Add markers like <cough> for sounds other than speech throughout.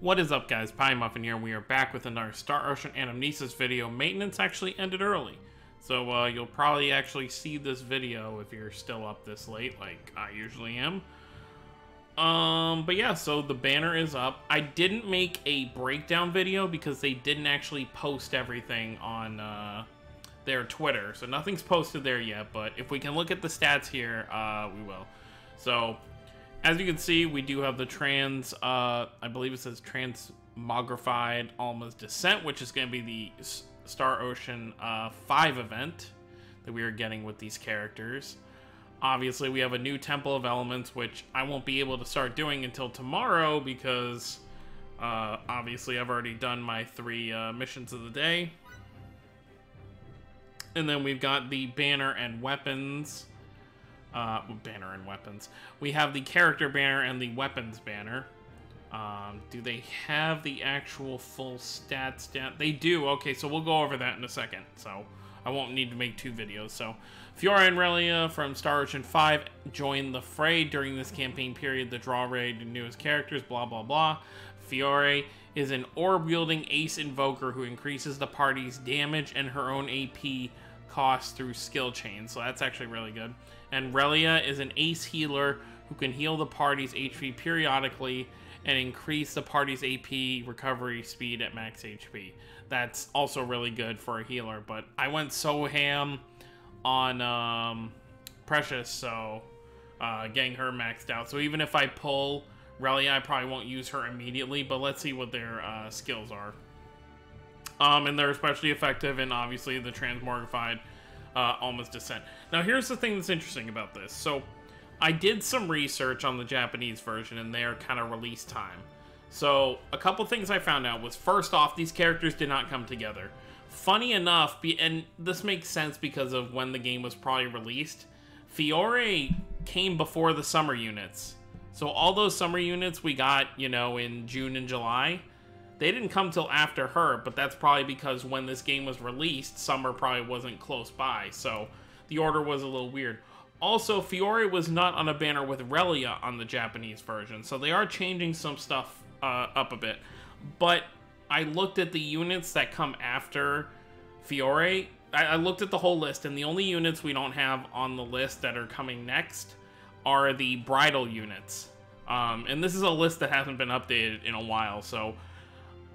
What is up guys, Poutymuffin here, we are back with another Star Ocean Anamnesis video. Maintenance actually ended early, so uh, you'll probably actually see this video if you're still up this late, like I usually am. Um, but yeah, so the banner is up. I didn't make a breakdown video because they didn't actually post everything on uh, their Twitter, so nothing's posted there yet, but if we can look at the stats here, uh, we will. So, as you can see, we do have the trans, uh, I believe it says transmogrified Alma's Descent, which is going to be the Star Ocean uh, 5 event that we are getting with these characters. Obviously, we have a new Temple of Elements, which I won't be able to start doing until tomorrow because, uh, obviously, I've already done my three uh, missions of the day. And then we've got the banner and weapons uh, banner and weapons. We have the character banner and the weapons banner. Um, do they have the actual full stats down? They do. Okay, so we'll go over that in a second. So I won't need to make two videos. So Fiore and Relia from Star Ocean 5 joined the fray during this campaign period. The draw raid and newest characters, blah, blah, blah. Fiore is an orb-wielding ace invoker who increases the party's damage and her own AP cost through skill chain, so that's actually really good. And Relia is an ace healer who can heal the party's HP periodically and increase the party's AP recovery speed at max HP. That's also really good for a healer, but I went so ham on um, Precious, so uh, getting her maxed out. So even if I pull Relia, I probably won't use her immediately, but let's see what their uh, skills are. Um, and they're especially effective in obviously the transmogrified uh, Alma's Descent. Now, here's the thing that's interesting about this. So, I did some research on the Japanese version and their kind of release time. So, a couple things I found out was first off, these characters did not come together. Funny enough, and this makes sense because of when the game was probably released, Fiore came before the summer units. So, all those summer units we got, you know, in June and July they didn't come till after her, but that's probably because when this game was released, summer probably wasn't close by, so the order was a little weird. Also, Fiore was not on a banner with Relia on the Japanese version, so they are changing some stuff uh, up a bit. But I looked at the units that come after Fiore. I, I looked at the whole list, and the only units we don't have on the list that are coming next are the bridal units. Um, and this is a list that hasn't been updated in a while, so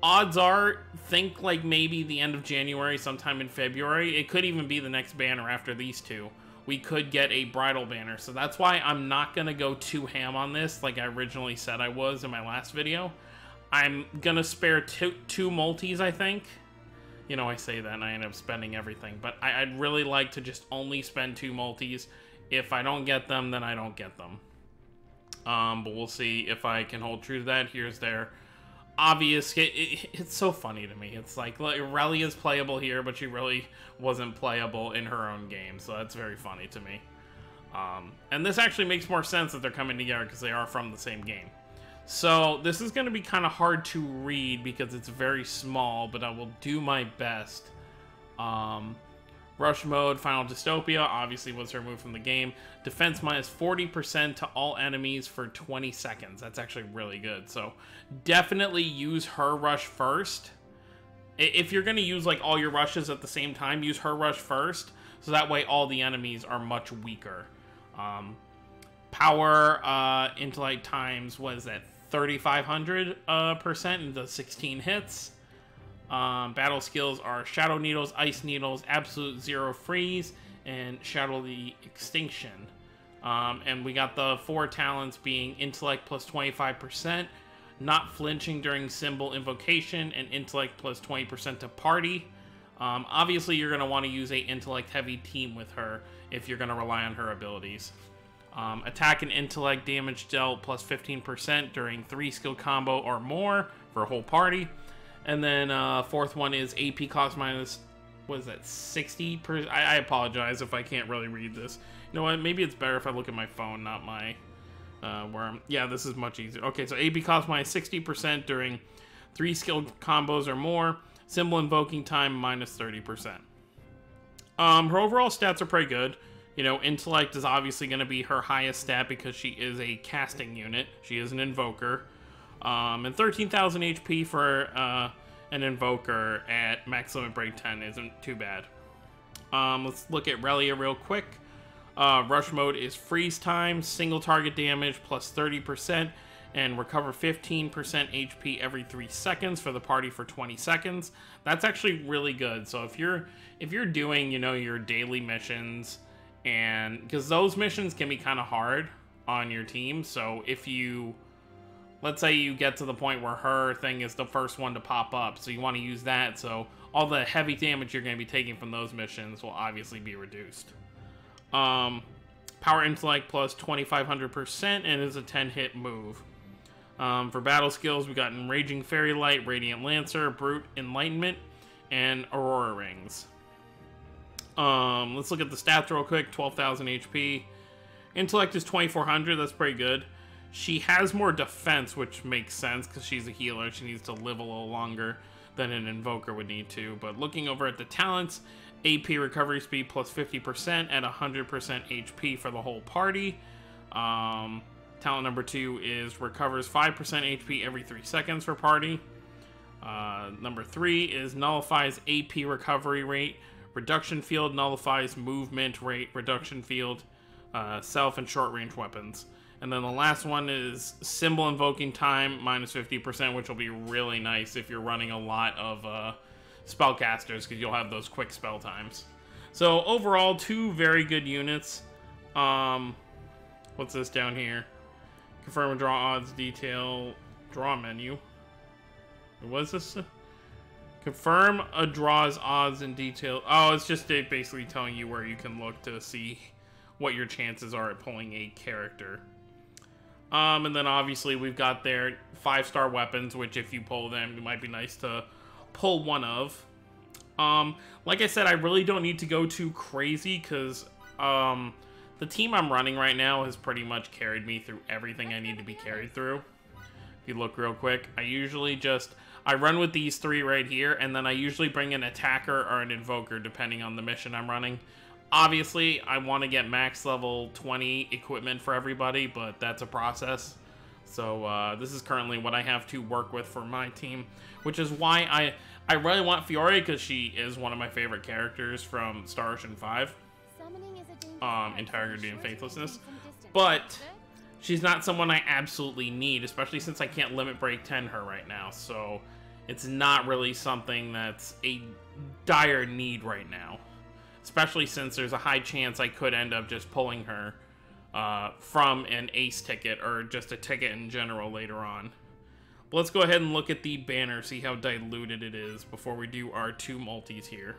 odds are think like maybe the end of January, sometime in February. It could even be the next banner after these two. We could get a bridal banner. So that's why I'm not going to go too ham on this like I originally said I was in my last video. I'm going to spare two, two multis, I think. You know, I say that and I end up spending everything. But I, would really like to just only spend two multis. If I don't get them, then I don't get them. Um, but we'll see if I can hold true to that. Here's their obvious. It, it, it's so funny to me. It's like, like is playable here, but she really wasn't playable in her own game. So that's very funny to me. Um, and this actually makes more sense that they're coming together because they are from the same game. So this is going to be kind of hard to read because it's very small, but I will do my best. Um, Rush mode, Final Dystopia, obviously was removed from the game. Defense minus 40% to all enemies for 20 seconds. That's actually really good. So definitely use her rush first. If you're going to use like all your rushes at the same time, use her rush first. So that way all the enemies are much weaker. Um, power uh, intellect times was at 3,500 uh, percent into 16 hits. Um, battle skills are Shadow Needles, Ice Needles, Absolute Zero Freeze, and Shadow the Extinction. Um, and we got the four talents being Intellect plus 25%, Not Flinching during Symbol Invocation, and Intellect plus 20% to Party. Um, obviously, you're going to want to use a intellect-heavy team with her if you're going to rely on her abilities. Um, attack and intellect damage dealt plus 15% during three skill combo or more for a whole party. And then uh, fourth one is AP cost minus, what is that, 60 per... I, I, apologize if I can't really read this. You know what, maybe it's better if I look at my phone, not my... Uh. Yeah, this is much easier. Okay, so AP cost minus 60% during three skilled combos or more. Symbol invoking time minus 30%. Um, her overall stats are pretty good. You know, intellect is obviously going to be her highest stat because she is a casting unit. She is an invoker. Um, and 13,000 HP for uh, an Invoker at max limit break 10 isn't too bad. Um, let's look at Relia real quick. Uh, rush mode is freeze time, single target damage plus 30%, and recover 15% HP every 3 seconds for the party for 20 seconds. That's actually really good. So if you're if you're doing, you know, your daily missions and cuz those missions can be kind of hard on your team. So if you let's say you get to the point where her thing is the first one to pop up, so you want to use that so all the heavy damage you're going to be taking from those missions will obviously be reduced. Um, power intellect plus 2500% and is a 10 hit move. Um, for battle skills, we got Enraging Fairy Light, Radiant Lancer, Brute Enlightenment, and Aurora Rings. Um, let's look at the stats real quick 12,000 HP. Intellect is 2400, that's pretty good. She has more defense, which makes sense because she's a healer. She needs to live a little longer than an invoker would need to. But looking over at the talents, AP recovery speed plus 50% at 100% HP for the whole party. Um, talent number two is recovers 5% HP every 3 seconds for party. Uh, number three is nullifies AP recovery rate. Reduction field nullifies movement rate reduction field. Uh, self and short range weapons. And then the last one is symbol invoking time minus 50%, which will be really nice if you're running a lot of uh, spellcasters because you'll have those quick spell times. So overall, two very good units. Um, what's this down here? Confirm and draw odds detail draw menu. Was this? Confirm a draw's odds in detail. Oh, it's just basically telling you where you can look to see what your chances are at pulling a character. Um, and then obviously we've got their five-star weapons, which if you pull them, it might be nice to pull one of. Um, like I said, I really don't need to go too crazy because um, the team I'm running right now has pretty much carried me through everything I need to be carried through. If you look real quick, I usually just, I run with these three right here, and then I usually bring an attacker or an invoker depending on the mission I'm running. Obviously, I want to get max level 20 equipment for everybody, but that's a process. So uh, this is currently what I have to work with for my team, which is why I I really want Fiore because she is one of my favorite characters from Star Ocean 5, um, Integrity and Faithlessness. But she's not someone I absolutely need, especially since I can't limit break 10 her right now. So it's not really something that's a dire need right now especially since there's a high chance I could end up just pulling her uh, from an ace ticket or just a ticket in general later on. But let's go ahead and look at the banner, see how diluted it is before we do our two multis here.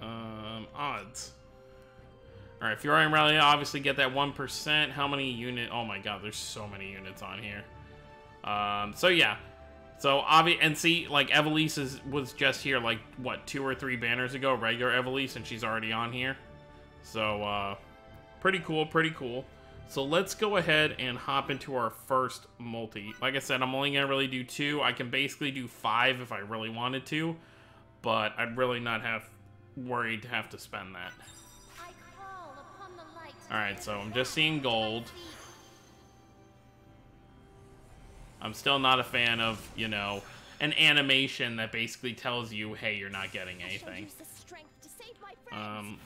Um, odds. Alright, Fiore and Relia obviously get that 1%. How many unit? Oh my god, there's so many units on here. Um, so yeah, so obvi and see, like Evelise is, was just here like what two or three banners ago, regular Evelise, and she's already on here. So uh, pretty cool, pretty cool. So let's go ahead and hop into our first multi. Like I said, I'm only gonna really do two. I can basically do five if I really wanted to, but I'd really not have worried to have to spend that. All right, so I'm just seeing gold. I'm still not a fan of, you know, an animation that basically tells you, hey, you're not getting anything. Um,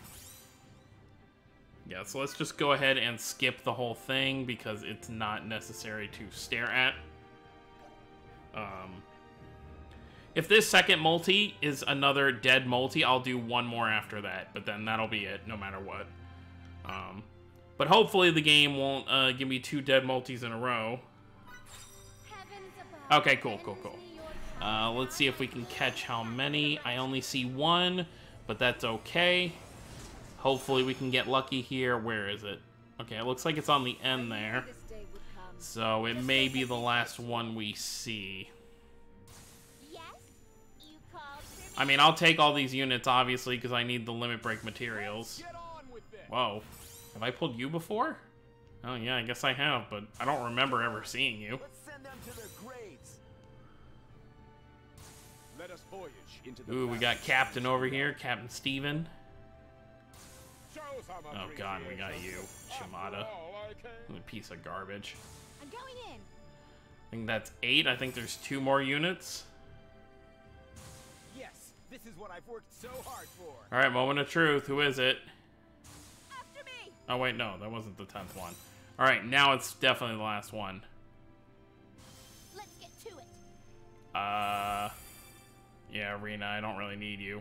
yeah, so let's just go ahead and skip the whole thing because it's not necessary to stare at. Um, if this second multi is another dead multi, I'll do one more after that, but then that'll be it no matter what. Um, but hopefully the game won't uh, give me two dead multis in a row. Okay, cool, cool, cool. Uh, let's see if we can catch how many. I only see one, but that's okay. Hopefully we can get lucky here. Where is it? Okay, it looks like it's on the end there. So it may be the last one we see. I mean, I'll take all these units, obviously, because I need the limit break materials. Whoa. Have I pulled you before? Oh, yeah, I guess I have, but I don't remember ever seeing you. Ooh, we got Captain over here, Captain Steven. Oh god, we got you, Shimada. What a piece of garbage. I'm Going in. I think that's eight. I think there's two more units. Yes, this is what I've worked so hard for. All right, moment of truth. Who is it? After me. Oh, wait, no. That wasn't the 10th one. All right, now it's definitely the last one. Let's get to it. Uh, yeah, Rena, I don't really need you.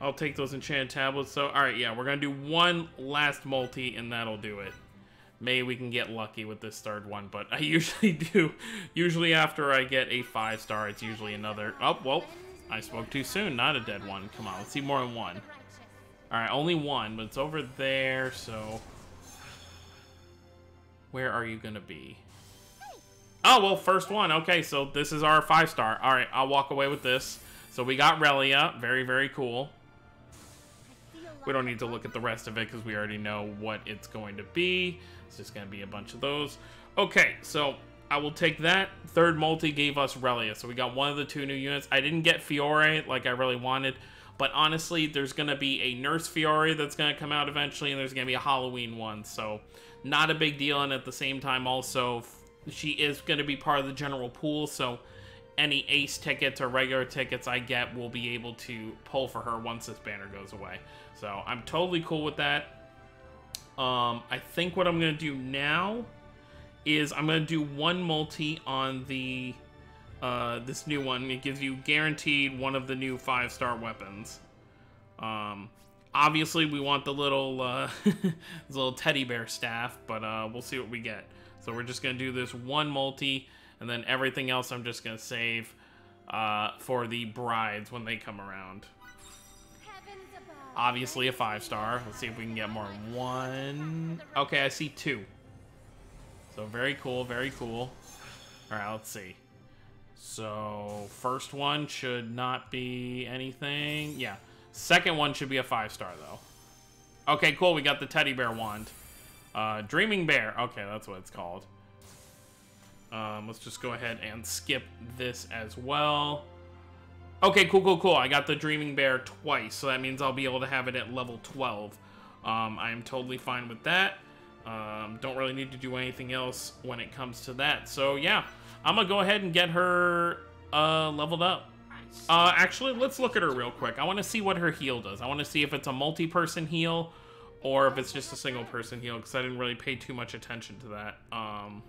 I'll take those enchanted tablets. So, all right, yeah, we're gonna do one last multi, and that'll do it. Maybe we can get lucky with this third one, but I <laughs> usually do. Usually after I get a five star, it's usually another. Oh, well, I spoke too soon. Not a dead one. Come on, let's see more than one. All right, only one, but it's over there, so... Where are you gonna be? Oh, well, first one. Okay, so this is our five star. All right, I'll walk away with this. So we got Relia. Very, very cool. We don't need to look at the rest of it because we already know what it's going to be. It's just going to be a bunch of those. Okay, so I will take that. Third multi gave us Relia, so we got one of the two new units. I didn't get Fiore like I really wanted, but honestly, there's going to be a Nurse Fiore that's going to come out eventually, and there's going to be a Halloween one, so not a big deal. And at the same time, also, she is going to be part of the general pool, so any ace tickets or regular tickets I get will be able to pull for her once this banner goes away. So I'm totally cool with that. Um, I think what I'm going to do now is I'm going to do one multi on the uh, this new one. It gives you guaranteed one of the new five star weapons. Um, obviously, we want the little uh, <laughs> little teddy bear staff, but uh, we'll see what we get. So we're just going to do this one multi, and then everything else I'm just going to save uh, for the brides when they come around. Obviously a five star. Let's see if we can get more. One. Okay, I see two. So very cool, very cool. All right, let's see. So first one should not be anything. Yeah. Second one should be a five star though. Okay, cool. We got the teddy bear wand. Uh, Dreaming Bear. Okay, that's what it's called. Um, let's just go ahead and skip this as well. Okay, cool, cool, cool. I got the Dreaming Bear twice, so that means I'll be able to have it at level 12. Um, I am totally fine with that. Um, don't really need to do anything else when it comes to that. So, yeah, I'm going to go ahead and get her uh, leveled up. Uh, actually, let's look at her real quick. I want to see what her heal does. I want to see if it's a multi-person heal or if it's just a single-person heal, because I didn't really pay too much attention to that. Um,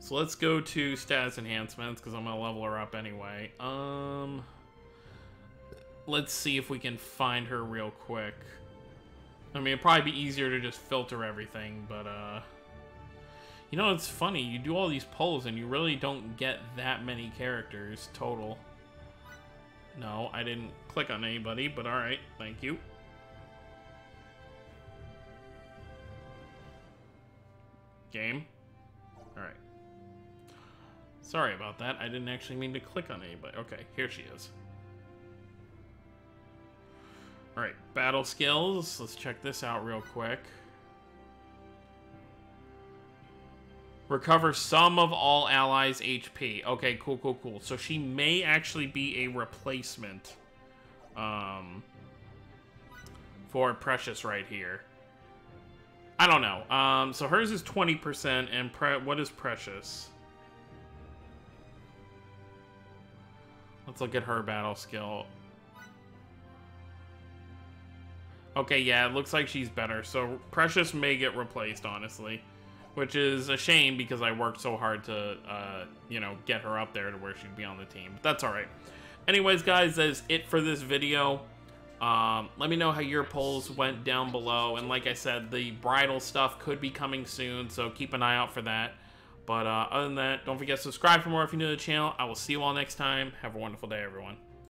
so let's go to status enhancements because I'm gonna level her up anyway. Um, let's see if we can find her real quick. I mean, it'd probably be easier to just filter everything, but uh, you know, it's funny. You do all these polls and you really don't get that many characters total. No, I didn't click on anybody, but all right, thank you. Game. All right. Sorry about that. I didn't actually mean to click on anybody. Okay, here she is. Alright, battle skills. Let's check this out real quick. Recover some of all allies' HP. Okay, cool, cool, cool. So she may actually be a replacement um, for Precious right here. I don't know. Um, so hers is 20%, and pre what is Precious? Let's look at her battle skill. Okay, yeah, it looks like she's better. So Precious may get replaced, honestly. Which is a shame because I worked so hard to, uh, you know, get her up there to where she'd be on the team. But that's alright. Anyways, guys, that is it for this video. Um, let me know how your polls went down below. And like I said, the bridal stuff could be coming soon, so keep an eye out for that. But uh, other than that, don't forget to subscribe for more if you're new to the channel. I will see you all next time. Have a wonderful day, everyone.